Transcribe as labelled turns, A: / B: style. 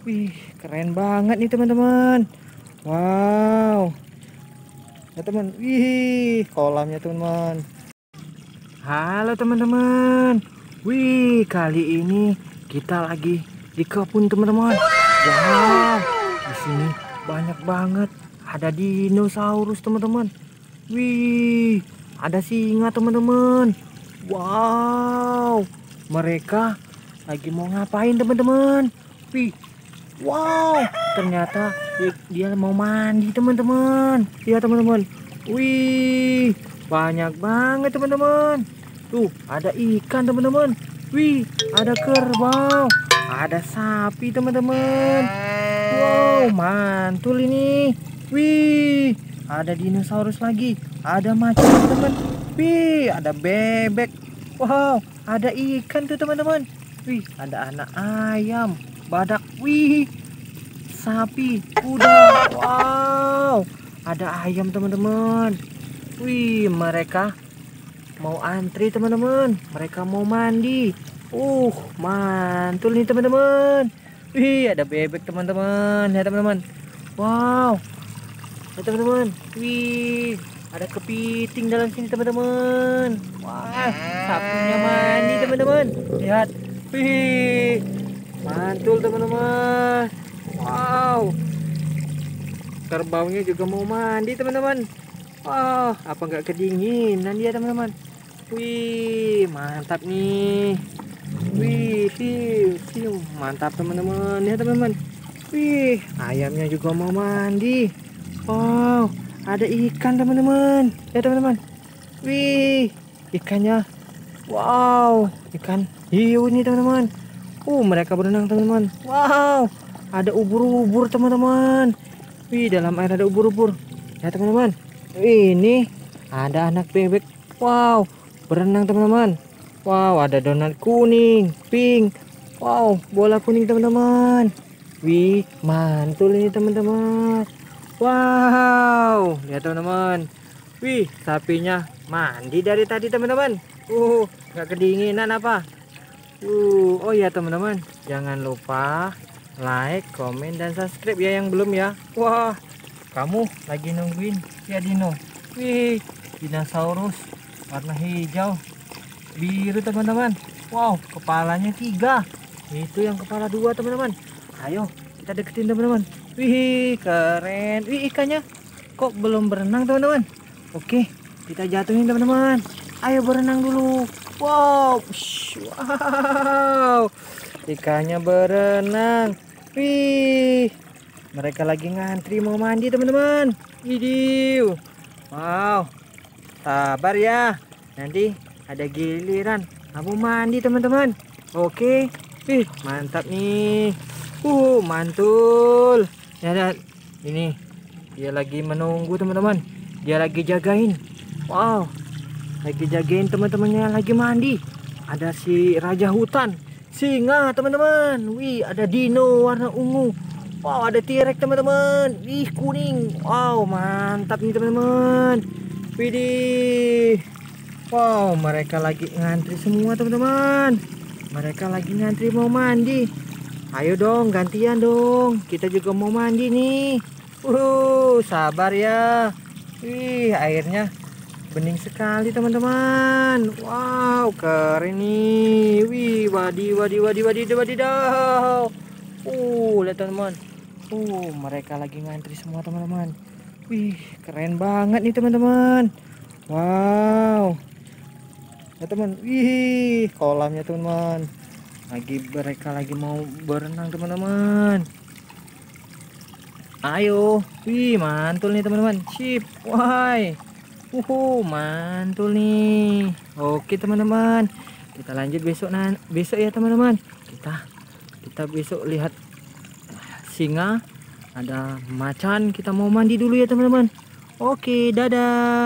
A: Wih, keren banget nih teman-teman. Wow. Ya teman, wih, kolamnya teman-teman. Halo teman-teman. Wih, kali ini kita lagi di kebun teman-teman. Wow, di sini banyak banget. Ada dinosaurus teman-teman. Wih, ada singa teman-teman. Wow, mereka lagi mau ngapain teman-teman? Wih, wow, ternyata dia, mau mandi teman-teman. Lihat teman-teman. Wih, banyak banget teman-teman. Tuh, ada ikan teman-teman. Wih, ada kerbau, ada sapi teman-teman. Wow, mantul ini. Wih, ada dinosaurus lagi, ada macan teman. Wih, ada bebek. Wow, ada ikan tuh teman-teman. Wih, ada anak ayam, badak. Wih, sapi, kuda. Wow, ada ayam teman-teman. Wih, mereka mau antri teman-teman. Mereka mau mandi. Uh mantul nih teman-teman. Wih ada bebek teman-teman. Ya teman-teman. Wow. Ya teman-teman. Wih ada kepiting dalam sini teman-teman. Wah sapinya mandi teman-teman. Lihat. Wih mantul teman-teman wow kerbaunya juga mau mandi teman-teman Wah, apa nggak kedinginan dia teman-teman? Wih, mantap nih. Wih, siu, siu. Mantap teman-teman. Ya teman-teman. Wih, ayamnya juga mau mandi. Wow, ada ikan teman-teman. Ya teman-teman. Wih, ikannya. Wow, ikan hiu nih teman-teman. Uh, mereka berenang teman-teman. Wow, ada ubur-ubur teman-teman. Wih, dalam air ada ubur-ubur. Ya teman-teman. Ini ada anak bebek. Wow, berenang teman-teman. Wow, ada donat kuning, pink. Wow, bola kuning teman-teman. Wih, mantul ini teman-teman. Wow, lihat teman-teman. Wih, sapinya mandi dari tadi teman-teman. Uh, nggak kedinginan apa? Uh, oh ya teman-teman, jangan lupa like, komen, dan subscribe ya yang belum ya. Wah, kamu lagi nungguin ya dino? Wih dinosaurus warna hijau. Biru teman-teman. Wow kepalanya tiga. Itu yang kepala dua teman-teman. Ayo kita deketin teman-teman. Wih keren. Wih ikannya kok belum berenang teman-teman? Oke kita jatuhin teman-teman. Ayo berenang dulu wow wow. Ikannya berenang. Wih. Mereka lagi ngantri mau mandi teman-teman. Video wow. Sabar ya. Nanti ada giliran. Kamu mandi teman-teman. Oke. Ih mantap nih. Uh mantul. Ya ini dia lagi menunggu teman-teman. Dia lagi jagain. Wow lagi jagain teman-temannya lagi mandi. Ada si raja hutan. Singa teman-teman. Wih ada dino warna ungu. Wow ada tirek teman-teman. Ih kuning. Wow mantap nih teman-teman. Widih. Wow mereka lagi ngantri semua teman-teman. Mereka lagi ngantri mau mandi. Ayo dong gantian dong. Kita juga mau mandi nih. Uh sabar ya. Wih airnya bening sekali teman-teman Wow keren nih Wih wadi wadi wadi wadi wadi wadidaw Uh lihat teman-teman Uh, mereka lagi ngantri semua teman-teman. Wih, keren banget nih teman-teman. Wow. Ya teman, wih, kolamnya teman-teman. Lagi mereka lagi mau berenang teman-teman. Ayo, wih, mantul nih teman-teman. Sip, why? Uhu, mantul nih. Oke teman-teman, kita lanjut besok nah besok ya teman-teman. Kita kita besok lihat singa ada macan kita mau mandi dulu ya teman-teman oke dadah